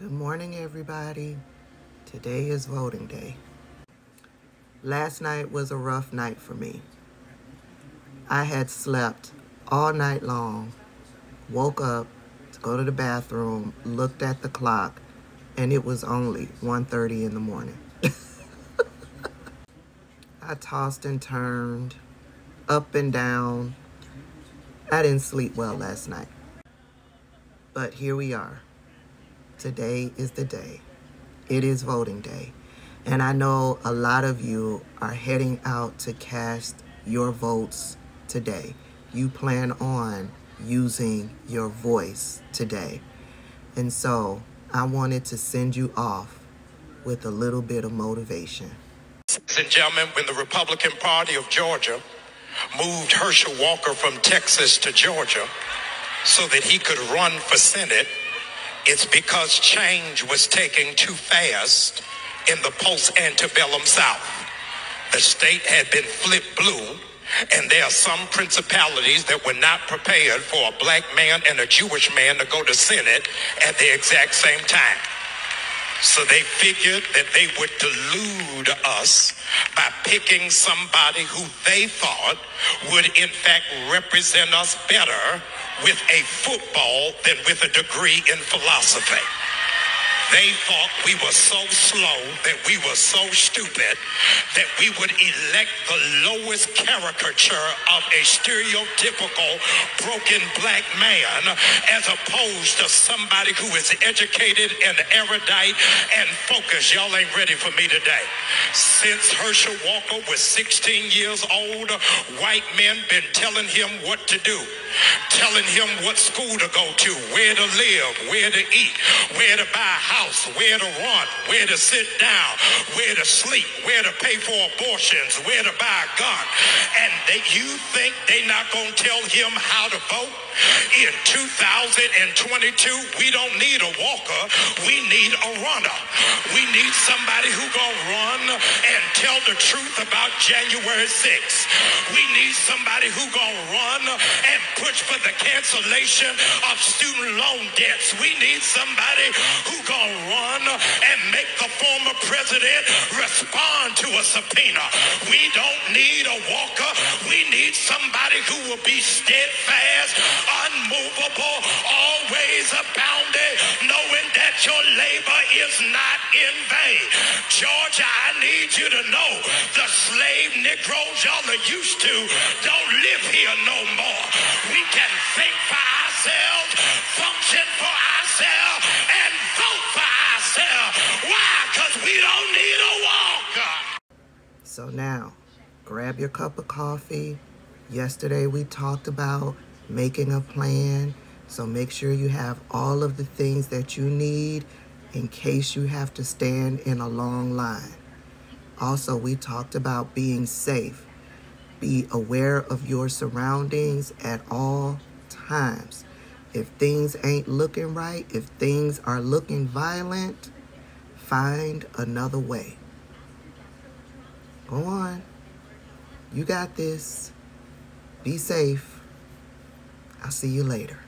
Good morning, everybody. Today is voting day. Last night was a rough night for me. I had slept all night long, woke up to go to the bathroom, looked at the clock, and it was only 1.30 in the morning. I tossed and turned, up and down. I didn't sleep well last night. But here we are. Today is the day. It is voting day. And I know a lot of you are heading out to cast your votes today. You plan on using your voice today. And so I wanted to send you off with a little bit of motivation. Ladies and gentlemen, when the Republican Party of Georgia moved Herschel Walker from Texas to Georgia so that he could run for Senate, it's because change was taking too fast in the post antebellum South. The state had been flipped blue, and there are some principalities that were not prepared for a black man and a Jewish man to go to Senate at the exact same time. So they figured that they would delude us by picking somebody who they thought would, in fact, represent us better with a football than with a degree in philosophy. They thought we were so slow, that we were so stupid, that we would elect the lowest caricature of a stereotypical broken black man as opposed to somebody who is educated and erudite and focused. Y'all ain't ready for me today. Since Herschel Walker was 16 years old, white men been telling him what to do, telling him what school to go to, where to live, where to eat, where to buy a house, where to run, where to sit down, where to sleep, where to pay for abortions, where to buy a gun. And they, you think they not going to tell him how to vote? In 2022, we don't need a walker. We need a runner. We need somebody who gonna run and tell the truth about January 6th. We need somebody who gonna run and push for the cancellation of student loan debts. We need somebody who gonna run and make the former president respond to a subpoena. We don't need a walker. We need somebody who will be steadfast, unmovable, always abounding, knowing that your labor is not in vain. Georgia, I need you to know the slave Negroes y'all are used to don't live here no more. We can think for ourselves, function for ourselves, and vote for ourselves. Why? Because we don't need a walker. So now, grab your cup of coffee. Yesterday we talked about making a plan. So make sure you have all of the things that you need in case you have to stand in a long line. Also, we talked about being safe. Be aware of your surroundings at all times. If things ain't looking right, if things are looking violent, find another way. Go on. You got this. Be safe. I'll see you later.